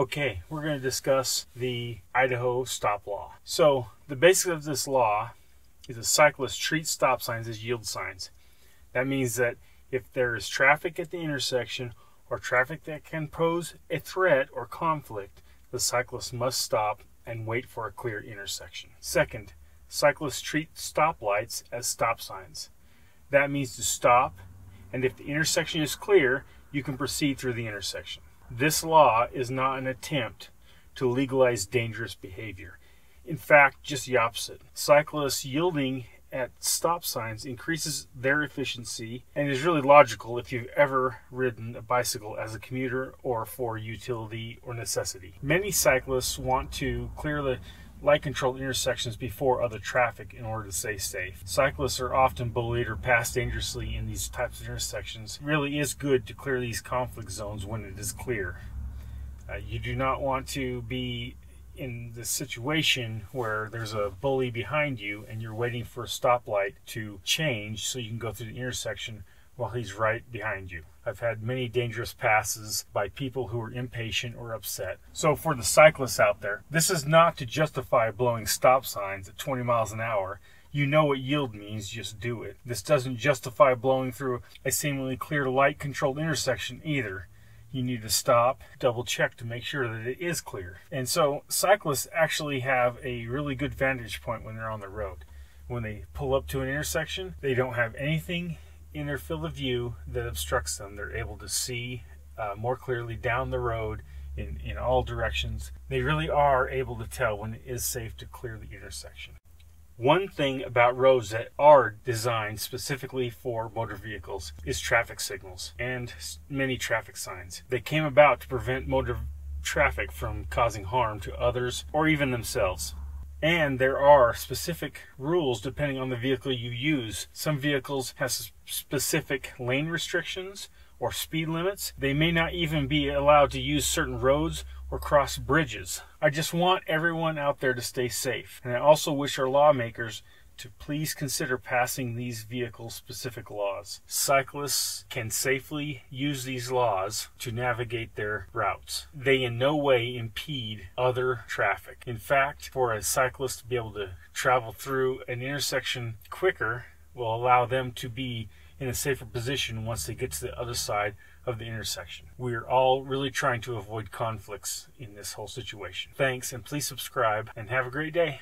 Okay, we're going to discuss the Idaho stop law. So, the basics of this law is a cyclist treats stop signs as yield signs. That means that if there is traffic at the intersection or traffic that can pose a threat or conflict, the cyclist must stop and wait for a clear intersection. Second, cyclists treat stoplights as stop signs. That means to stop, and if the intersection is clear, you can proceed through the intersection. This law is not an attempt to legalize dangerous behavior. In fact, just the opposite. Cyclists yielding at stop signs increases their efficiency and is really logical if you've ever ridden a bicycle as a commuter or for utility or necessity. Many cyclists want to clear the light controlled intersections before other traffic in order to stay safe. Cyclists are often bullied or passed dangerously in these types of intersections. It really is good to clear these conflict zones when it is clear. Uh, you do not want to be in the situation where there's a bully behind you and you're waiting for a stoplight to change so you can go through the intersection while he's right behind you. I've had many dangerous passes by people who are impatient or upset. So, for the cyclists out there, this is not to justify blowing stop signs at 20 miles an hour. You know what yield means, just do it. This doesn't justify blowing through a seemingly clear light controlled intersection either. You need to stop, double check to make sure that it is clear. And so, cyclists actually have a really good vantage point when they're on the road. When they pull up to an intersection, they don't have anything in their field of view that obstructs them. They're able to see uh, more clearly down the road in, in all directions. They really are able to tell when it is safe to clear the intersection. One thing about roads that are designed specifically for motor vehicles is traffic signals and many traffic signs. They came about to prevent motor traffic from causing harm to others or even themselves. And there are specific rules depending on the vehicle you use. Some vehicles have specific lane restrictions or speed limits. They may not even be allowed to use certain roads or cross bridges. I just want everyone out there to stay safe. And I also wish our lawmakers to please consider passing these vehicle specific laws. Cyclists can safely use these laws to navigate their routes. They in no way impede other traffic. In fact, for a cyclist to be able to travel through an intersection quicker will allow them to be in a safer position once they get to the other side of the intersection. We're all really trying to avoid conflicts in this whole situation. Thanks, and please subscribe, and have a great day.